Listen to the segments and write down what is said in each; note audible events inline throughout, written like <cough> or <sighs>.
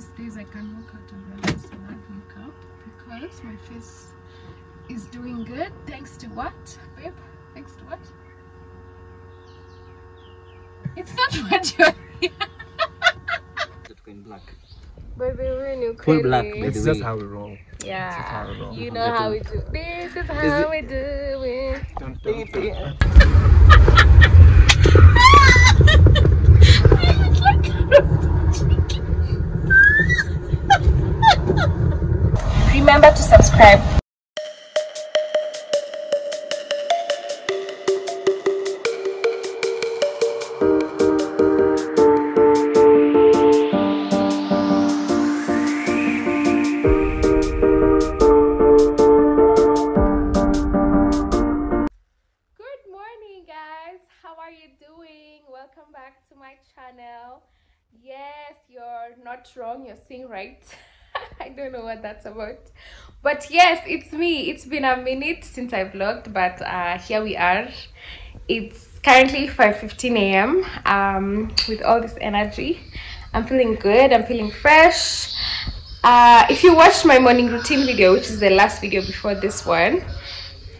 these days I can walk out of the house without makeup because my face is doing good thanks to what, babe? Thanks to what? It's not <laughs> what you're. Tuko in black. Baby, when you Full black, crazy. by It's the just how we roll. Yeah, how we roll. you know how we do. This is how we do it. Don't, don't, don't. Remember to subscribe. Good morning, guys. How are you doing? Welcome back to my channel. Yes, you're not wrong. You're seeing right. <laughs> I don't know what that's about. But yes, it's me. It's been a minute since I vlogged, but uh, here we are. It's currently 5.15 a.m. Um, with all this energy. I'm feeling good. I'm feeling fresh. Uh, if you watched my morning routine video, which is the last video before this one,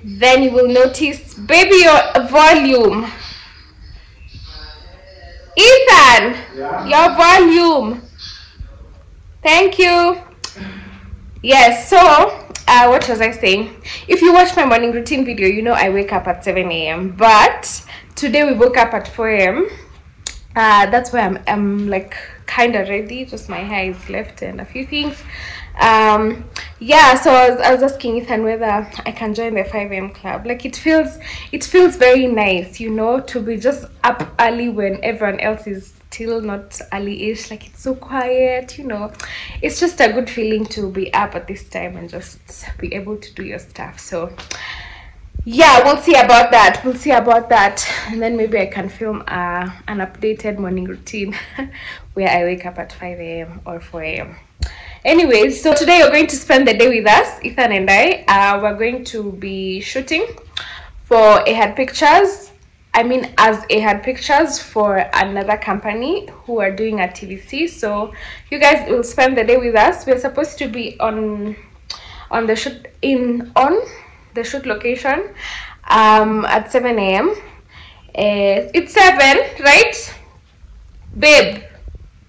then you will notice baby your volume ethan your volume thank you yes so uh, what was i saying? If you watch my morning routine video you know i wake up at 7 a.m but today we woke up at 4 a.m uh, that's why I'm, I'm like kind of ready just my hair is left and a few things. Um yeah so I was, I was asking ethan whether i can join the 5 a.m club. Like it feels it feels very nice you know to be just up early when everyone else is still not early-ish like it's so quiet you know. It's just a good feeling to be up at this time and just be able to do your stuff. So yeah we'll see about that. We'll see about that. And then maybe i can film uh, an updated morning routine <laughs> where i wake up at 5 a.m or 4 a.m anyways so today you're going to spend the day with us ethan and i. Uh, we're going to be shooting for A-Hurd pictures i mean as A-Hurd pictures for another company who are doing a tvc so you guys will spend the day with us. We're supposed to be on on the shoot in on the shoot location um at 7 a.m uh, it's 7 right? Babe.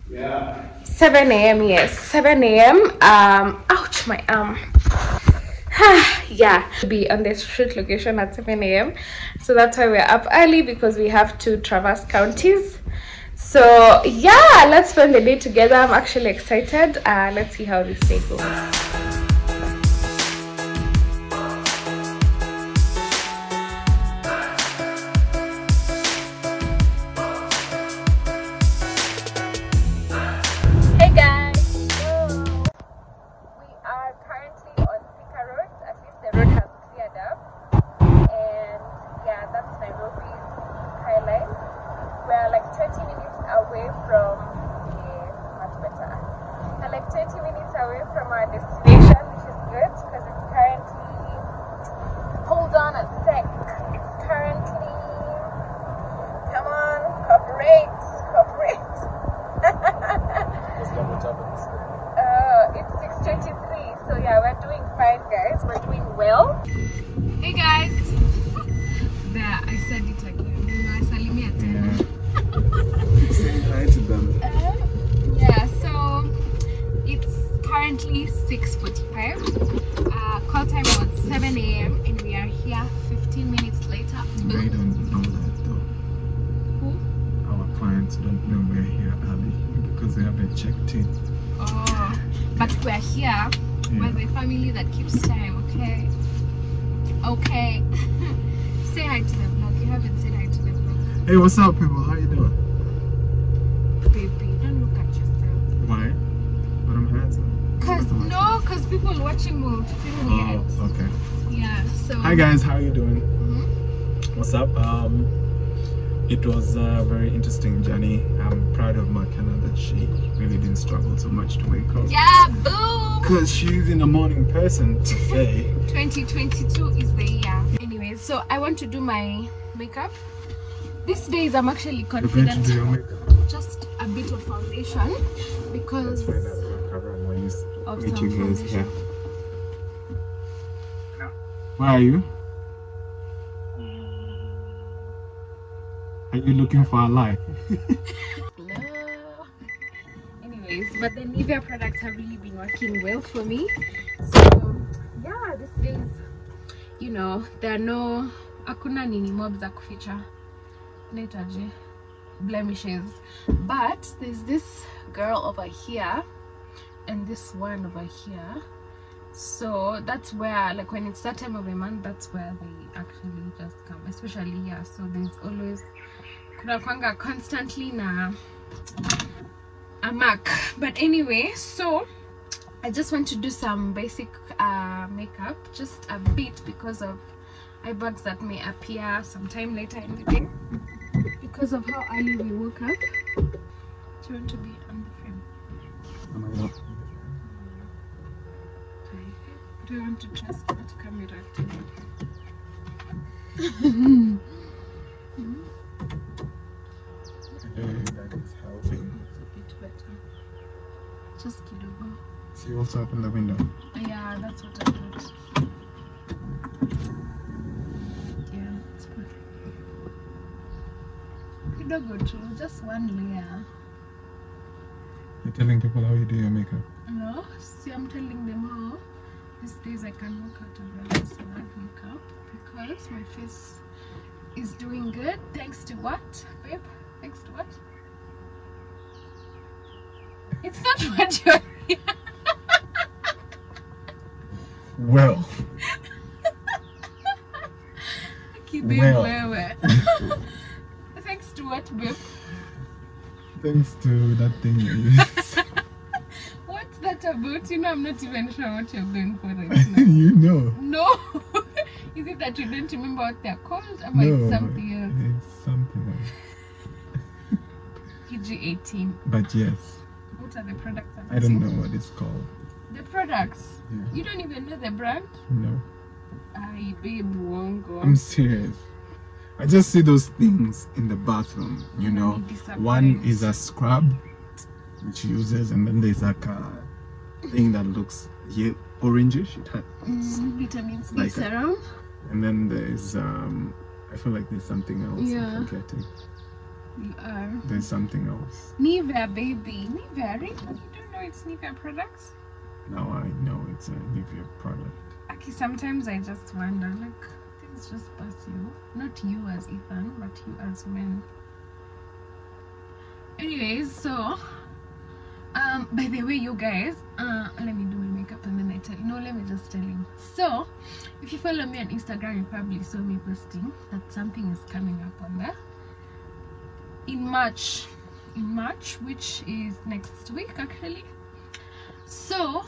Yeah. 7 a.m yes. 7 a.m um ouch my arm <sighs> yeah be on the shoot location at 7 a.m so that's why we're up early because we have to traverse counties. So yeah let's spend the day together. I'm actually excited. Uh let's see how this day goes what's up, people? How you doing? Baby, don't look at yourself. Why? But I'm handsome. Cause no, cause people watching will feel Oh, okay. Yeah. So. Hi guys, how you doing? Mhm. What's up? Um, it was a very interesting journey. I'm proud of Makena that she really didn't struggle so much to wake up. Yeah, boom. Because she's in a morning person <laughs> to say. 2022 is the year. Anyway, so I want to do my makeup. These days I'm actually You're going to confident. do your makeup. Just a bit of foundation because Let's find out. cover and when you s- Of meet you guys foundation. here. Where are you? Are you looking for a life? No. Anyways, but the Nivea products have really been working well for me. So yeah, this is you know, there are no hakuna nini mob za kuficha. Naitaje? Blemishes. But there's this girl over here and this one over here. So that's where like when it's that time of the month that's where they actually just come, especially here. So there's always kuna constantly na a mark but anyway so i just want to do some basic uh, makeup just a bit because of eye bags that may appear sometime later in the day because of how early we woke up do you want to be on the frame Am I not? do you want to trust that camera I don't that is helping. a bit better just kidogo See what's up in the window. Yeah, that's what I thought. Kidogo tu, just one layer. You're telling people how you do your makeup. No, see, I'm telling them how these days I can walk out of the house and makeup because my face is doing good. Thanks to what, babe? Thanks to what? It's not <laughs> what you're. Well, thanks to that thing. <laughs> What's that about? You know, I'm not even sure what you're going for right <laughs> now. you know. no! <laughs> Is it that you don't remember what they're called? Or No, it's something else? it's something else. PG 18. But yes, What are the products? I'm don't know what it's called. The products? Yeah. You don't even know the brand? No, I babe, wongo. I'm serious. I just see those things in the bathroom, you know. You'll be surprised. One is a scrub, which uses, and then there's like a thing that looks ye- orangish. It has, Mm, vitamin C Like a- serum. and then there's um, I feel like there's something else. Yeah. I'm forgetting. You are. There's something else. Nivea, baby. Nivea, really? You don't know it's Nivea products? Now I know it's a Nivea product. Aki, sometimes I just wonder, like, things just pass you. Not you as Ethan, but you as men. Anyways, so, um, by the way, you guys, uh, let me do my makeup and then I tell you. No, let me just tell you. So, if you follow me on Instagram, you probably saw me posting that something is coming up on there. In March, in March, which is next week actually. So,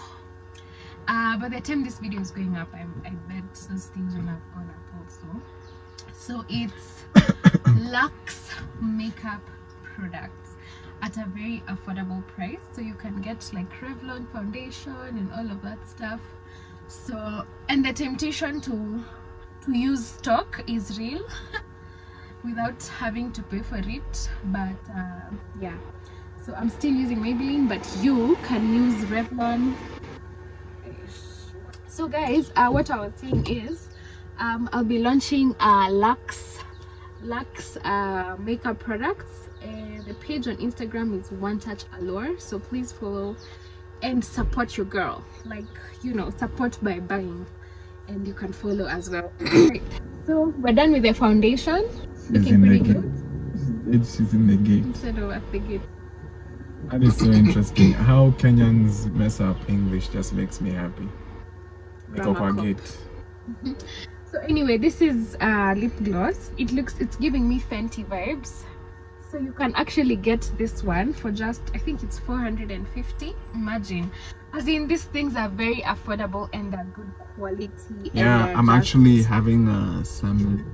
uh, by the time this video is going up, I, I bet those things will have gone up also. So it's <coughs> Lux makeup products at a very affordable price. So you can get like Revlon foundation and all of that stuff. So and the temptation to to use stock is real <laughs> without having to pay for it. But uh, yeah, so I'm still using Maybelline, but you can use Revlon so guys uh, what i was saying is um, i'll be launching uh, lux lux uh, makeup products. And the page on instagram is one touch allure. So please follow and support your girl. Like you know support by buying. And you can follow as well. <clears throat> So we're done with the foundation. Looking pretty good. It's she's in the gate. instead of at the gate. That is so interesting. How Kenyans mess up English just makes me happy. Like Grammar our gate. <laughs> So anyway, this is uh, lip gloss. It looks, it's giving me Fenty vibes. So you can actually get this one for just, I think it's 450. Imagine, as in these things are very affordable and they're good quality. Yeah, they're I'm just- actually having uh, some lip,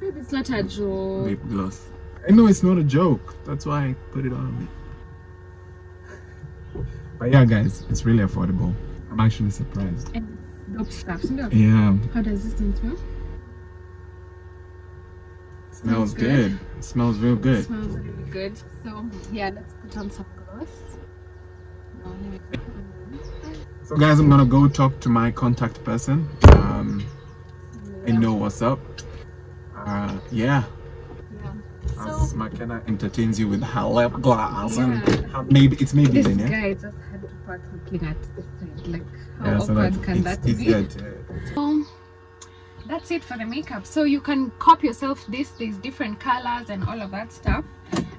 Babe, It's not a uh, joke. lip gloss. I know it's not a joke. That's why I put it on me. But yeah, guys, it's really affordable. I'm actually surprised. And it's dope stuff. Yeah, How does this thing smell? smells good. good. It smells real good. smells really good. So yeah, let's put on some gloss. Now, let me- So guys, I'm gonna go talk to my contact person. Um, and know what's up. Uh, yeah. As Makena entertains you with her lip gloss and her- maybe it's maybe This then, yeah. guy just start looking at this side. Like, how Yeah, so awkward can that be? to Um, that's it for the makeup. So you can cop yourself this. There's different colors and all of that stuff.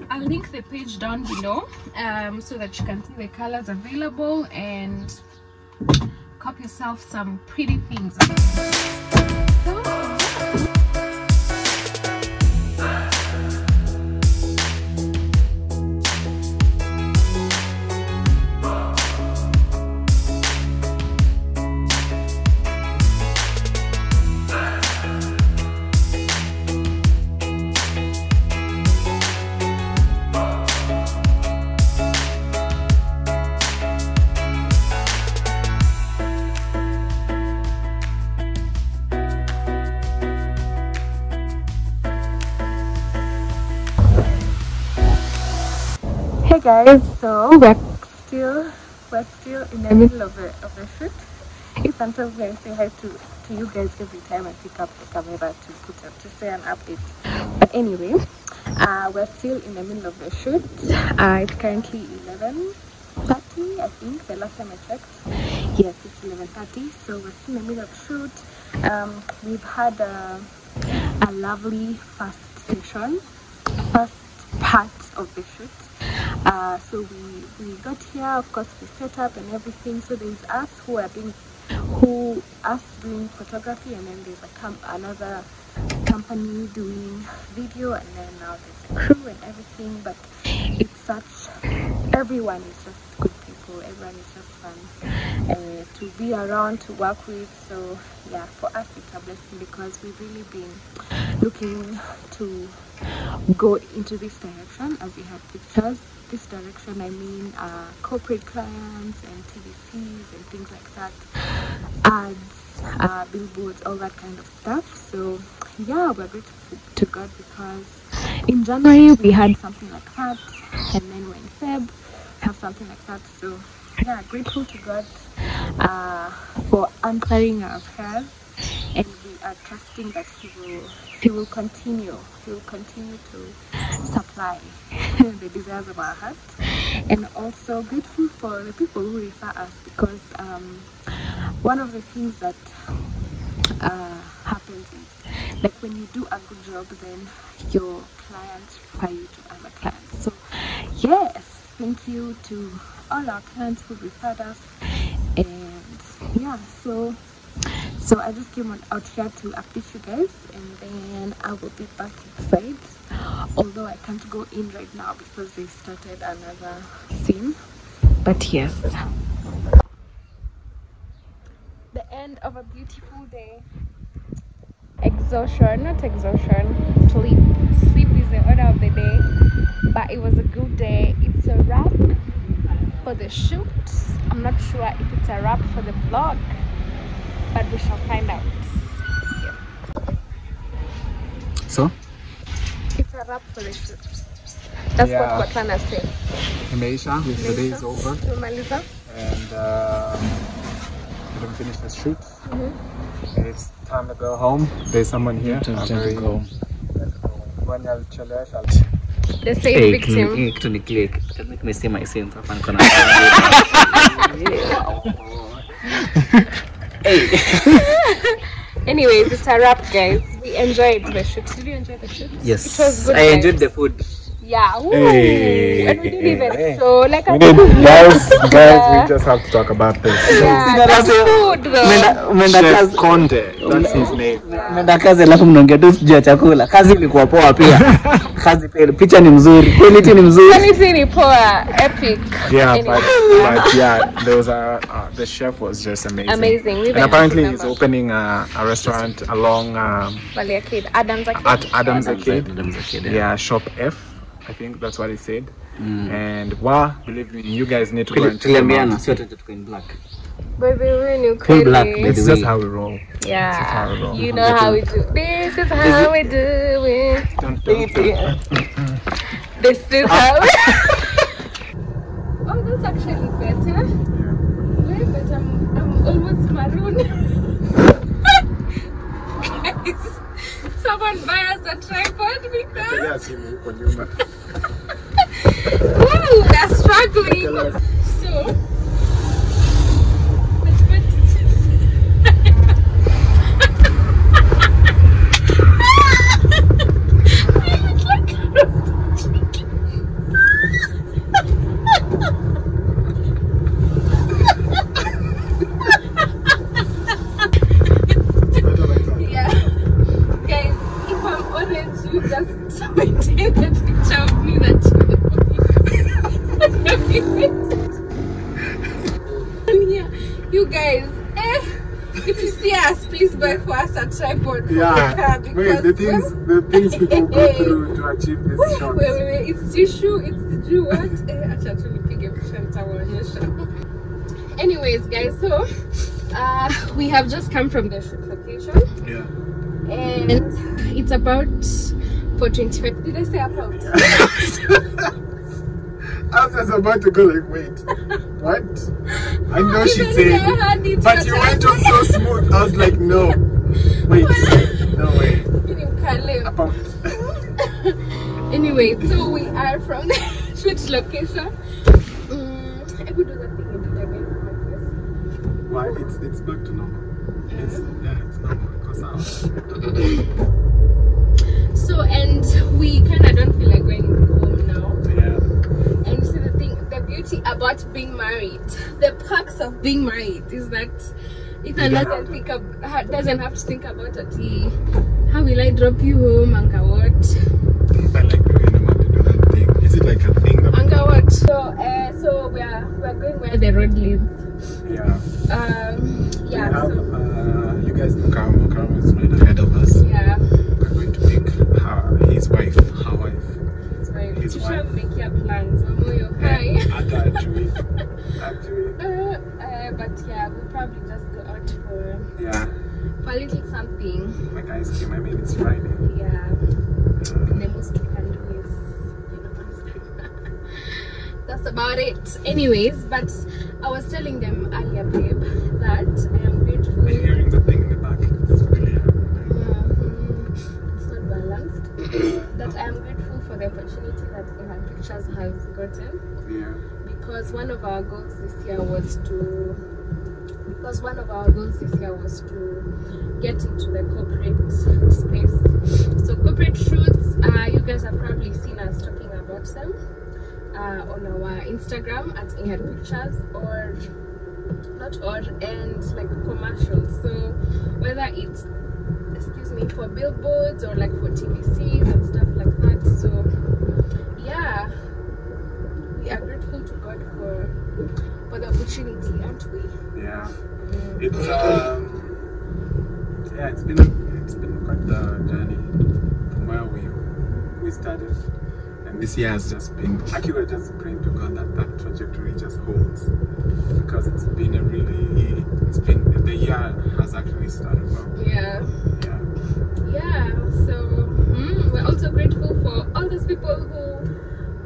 I'll link the page down below um, so that you can see the colors available and cop yourself some pretty things. So, guys, so we're still we're still in the middle of a of a shoot. Sometimes I say hi to, to you guys every time I pick up the camera to put up to say an update. But anyway, uh, we're still in the middle of the shoot. Uh, it's currently eleven thirty, I think. The last time I checked, yes, it's eleven thirty. So we're still in the middle of the shoot. Um, we've had a, a lovely first session, first part of the shoot. Uh, so we, we got here, of course, we set up and everything. So there's us who are being who us doing photography, and then there's a another company doing video, and then now there's a crew and everything. But it's such, everyone is. Everyone is just fun uh, to be around, to work with. So yeah, for us it's a blessing because we've really been looking to go into this direction as we have pictures. This direction, I mean, uh, corporate clients and TVCs and things like that, ads, uh, billboards, all that kind of stuff. So, yeah, we're grateful to God because in January we had something like that, and then we're in Feb, have something like that. So, yeah, grateful to God uh, for answering our prayers, and we are trusting that He will He will continue. He will continue to supply <laughs> the desires of our hearts, and also grateful for the people who refer us because um, one of the things that uh, happens is like when you do a good job, then your clients refer you to other clients. So yes, thank you to all our clients who referred us, and yeah, so so I just came on out here to update you guys, and then I will be back inside. Although I can't go in right now because they started another scene, but yes. The end of a beautiful day. Exhaustion, not exhaustion, sleep. Sleep is the order of the day, but it was a good day. It's a wrap for the shoot. I'm not sure if it's a wrap for the vlog, but we shall find out. So It's a wrap for the shoot. That's Yeah. what Kwatlana said. Imeisha, the day is over Tumaliza. and uh, we didn't finish the shoot. Mm-hmm. It's time to go home. There's someone here. Time- a time to very- go. Mwenye alichelewesha. The same Hey, victim. hii kitu ni click. Nimesema isimu hapa niko na. <laughs> <laughs> Anyways, it's a wrap, guys. We enjoyed the shoot. Did you enjoy the shoot? Yes. It was good. I enjoyed the food. Yeah. Ooh. Hey. And we didn't even Hey. so like We did, <laughs> guys, guys, Yeah. we just have to talk about this. Yeah, that's food though. Chef kazi- that's his name. Menda kazi alafu mnaongea tu juu ya chakula. Kazi ilikuwa poa pia. <laughs> Kazi pia picha ni mzuri. Quality ni mzuri. Quality ni poa, epic. Yeah, Anyway. but, but yeah, there was a uh, the chef was just amazing. Amazing. We've And apparently he's opening a, a restaurant along um, Valley Arcade. Adam's Arcade. at Adams Arcade. Adam's Arcade, yeah. Yeah, shop F. I think that's what he said. Mm. And wah, believe me, you guys need to go and check him in black. Baby, we knew Queen Black, baby. It's just how we roll. Yeah. We roll. You know how we do. This is how we do it. Dun, dun, dun. This is ah. how we... <laughs> oh, that's actually better. Yeah. Way better. I'm, I'm almost maroon. <laughs> Guys, someone buy us a tripod because... struggling. Buy for us a tripod for Yeah. <laughs> Wait, the things the things people go <laughs> through to achieve this Wait, shot. wait, wait, it's tissue, it's tissue, what? Acha tu nipige picha nitawaonyesha. Anyways, guys, so uh, we have just come from the shoot location Yeah. and it's about 425. Did I say about? <laughs> I was just about to go like, wait, what? I know she Even if I had said, but you went on so smooth. I was like, no, wait, no way. About Anyway, so we are from <laughs> the shoot location. Mm, I could do that thing again for my face. why? It's it's back to normal. It's yeah, it's normal because now. So, and we kind of don't feel like going home now. Yeah. And you see the thing, the beauty about being married, the perks of being married is that Ethan doesn't have to- think ha- doesn't have to think about it. He, how will I drop you home? Anga what? I like the way to do that thing. Is it like a thing that? Anga what? So, uh, so we are we are going where the road leads. Yeah. Um, yeah. have, So uh, you guys know Karamo. Karamo is right ahead of us. yeah. We're going to pick her, his wife, her wife. So His to wife. make your plans. Mamoyo, hi. Hata ajui. Ajui. Uh, uh, but yeah, we'll probably just go out for Yeah. for a little something. Like ice cream. I mean, it's Friday. Yeah. Uh, the most we can do is you know ice cream. <laughs> that's about it anyways but i was telling them earlier babe that i am grateful I'm hearing the thing in the back. It's really. Mhm. it's not balanced <coughs> that i am grateful for the opportunity that Ethan has gotten. Yeah. because one of our goals this year was to because one of our goals this year was to get into the corporate space. So corporate shoots uh, you guys have probably seen us talking about them uh, on our instagram at A-Hurd pictures or not or and like commercials. So whether it's excuse me for billboards or like for tvcs and stuff like that. So yeah we are grateful to God for for the opportunity, aren't we? Yeah. It's um. Yeah, it's been it's been quite the journey from where we we started, and this year has just been. Actually, we're just praying to God that that trajectory just holds, because it's been a really it's been the year has actually started well. Yeah, Yeah. yeah. So mm, we're also grateful for all those people who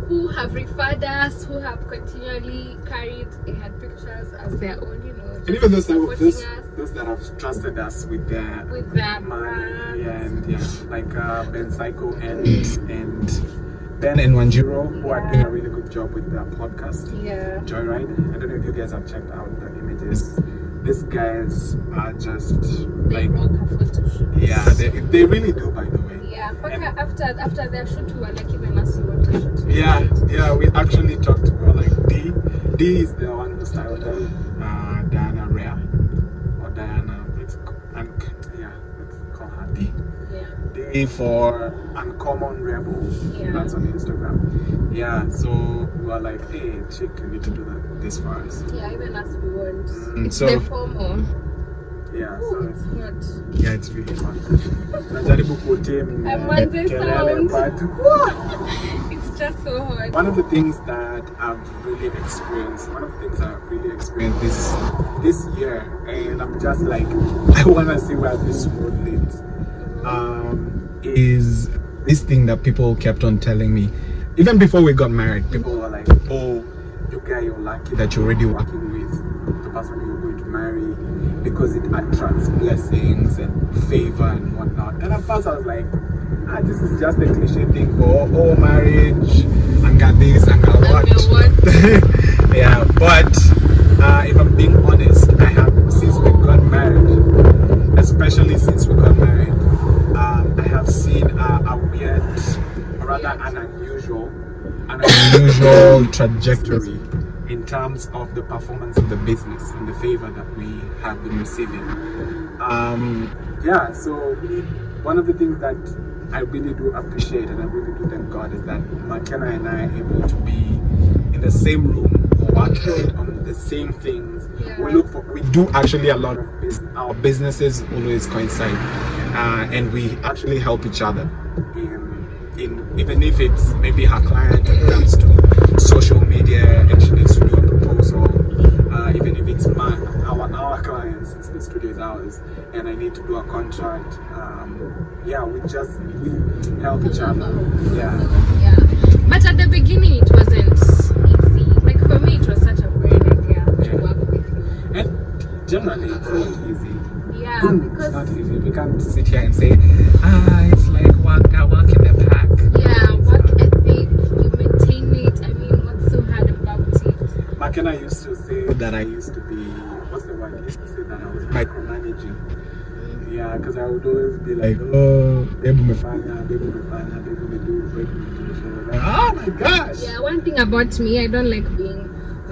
who have referred us, who have continually carried had pictures as their own, you know, And even those that, those, those that have trusted us with their with their money brands. and yeah, like uh, Ben Psycho and and Ben and Wanjiro who are doing a really good job with their podcast Yeah. Joyride. I don't know if you guys have checked out the images. These guys are just They like rock a photo shoot. yeah, they, they really do by the way. Yeah, And- after after their shoot, we were like even us we want to shoot. Yeah, yeah, we actually talked to her like D. D is the one who styled them. Uh, Diana Rare or Diana. And yeah, let's call her D. Yeah. D for Uncommon Rebel. Yeah. That's on Instagram. Yeah, so we were like, hey, chick, you need to do that this for us. Yeah, even us we want. It's so- the FOMO. Yeah, Ooh, so it's hot. yeah, it's really fun. Najaribu Amwanze kelele but It's just so hot. One of the things that I've really experienced, one of the things I've really experienced this this year, and I'm just like, <laughs> I want to see where this road leads, um, is this thing that people kept on telling me, even before we got married. People were like, "Oh, guy, you're lucky that you're already working with the person you're going to marry because it attracts blessings and favor and whatnot. And at first I was like, ah, this is just a cliche thing for oh marriage, and got this, and got what. <laughs> yeah, but uh, if I'm being honest, I have since we got married, especially since we got married, um, I have seen a, a weird, or rather an unusual, an <laughs> unusual trajectory terms of the performance of the business and the favor that we have been receiving. Um, yeah, so one of the things that I really do appreciate and I really do thank God is that Makena and I are able to be in the same room working on the same things. We look for, we do actually a lot of business, our businesses always coincide uh, and we actually help each other in, in even if it's maybe her client comes to social media and she needs to do a proposal, uh, even if it's my our our clients, since the studio is ours, and I need to do a contract. Um, yeah, we just we help each other. Yeah. Yeah. But at the beginning, it wasn't easy. Like for me, it was such a great idea to work with you. And generally, it's not easy. Yeah, It's because not easy. We can't sit here and say, ah, it's like work, I work in the pack. yeah, work ethic, you maintain it. I mean, what's so hard about it? Makena used to say that I used to be, what's the word? Used to say that I was micromanaging. Yeah, because I would always be like, oh, baby mefanya, baby mefanya, baby medu, baby medu. Like, oh my gosh. Yeah, one thing about me, I don't like being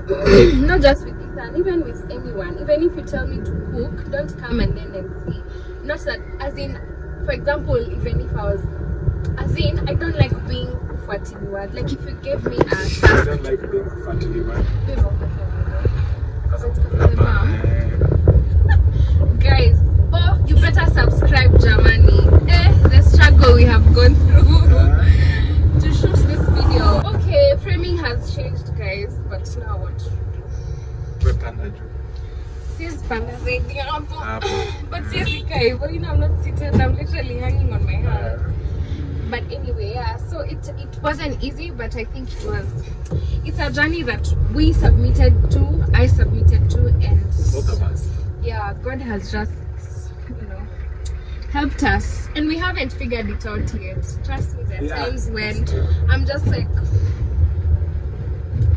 <coughs> not just with Ethan, even with anyone. Even if you tell me to cook, don't come and then and see. Not that, as in, for example, even if I was, as in, I don't like being kufuatiliwa. Like if you gave me a I don't like being fatally man. Because it's the mom. guys oh you better subscribe germany eh the struggle we have gone through <laughs> to shoot this video okay framing has changed guys but now what juu. Sis panda zaidi hapo Hapo. but siwezi kaa hivyo you know i'm not seated i'm literally hanging on my hand but anyway yeah so it it wasn't easy but i think it was it's a journey that we submitted to i submitted to and Both of us. yeah, God has just, you know, helped us. And we haven't figured it out yet. Trust me, there are Yeah, times when. I'm just like,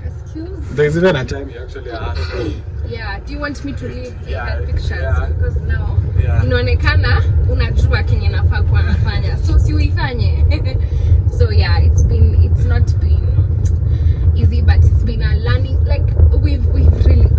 excuse There's even a time you actually asked me. yeah, do you want me to leave Yeah, the pictures? yeah. Because now, Yeah. Unajua kenye nafaa kuwa nafanya. So si uifanye. <laughs> so yeah, it's been, it's not been easy, but it's been a learning, like we've, we've really